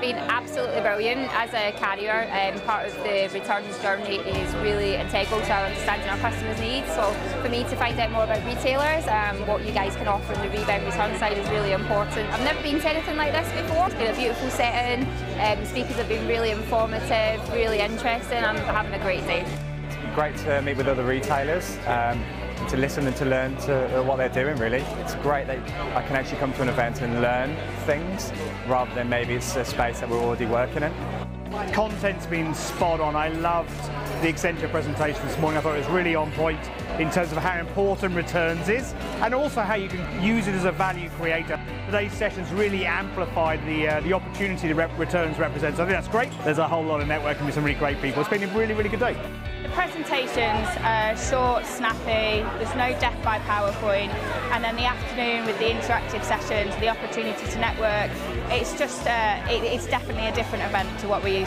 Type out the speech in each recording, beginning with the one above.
been absolutely brilliant. As a carrier, um, part of the returns journey is really integral to our understanding our customers' needs. So for me to find out more about retailers, um, what you guys can offer on the rebound return side is really important. I've never been to anything like this before. It's been a beautiful setting. Um, speakers have been really informative, really interesting. I'm having a great day. It's great to meet with other retailers. Um, to listen and to learn to uh, what they're doing really. It's great that I can actually come to an event and learn things rather than maybe it's a space that we're already working in. Content's been spot on. I loved the Accenture presentation this morning. I thought it was really on point in terms of how important returns is and also how you can use it as a value creator. Today's sessions really amplified the, uh, the opportunity that rep returns represents. I think that's great. There's a whole lot of networking with some really great people. It's been a really, really good day. The presentations are short, snappy, there's no death by PowerPoint, and then the afternoon with the interactive sessions, the opportunity to network, it's just, uh, it, it's definitely a different event to what we're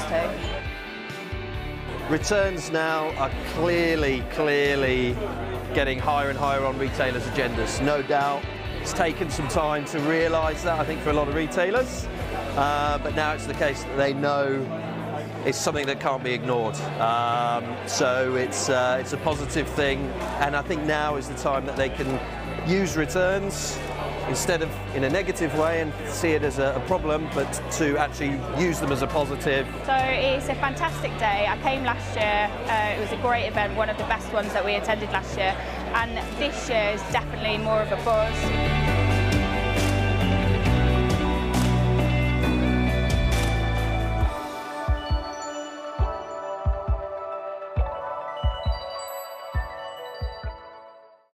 Returns now are clearly, clearly getting higher and higher on retailers' agendas, no doubt. It's taken some time to realise that, I think, for a lot of retailers, uh, but now it's the case that they know it's something that can't be ignored. Um, so it's, uh, it's a positive thing, and I think now is the time that they can use returns instead of in a negative way and see it as a, a, problem, but to actually use them as a positive. So it's a fantastic day. I came last year. Uh, it was a great event, one of the best ones that we attended last year, and this year is definitely more of a buzz.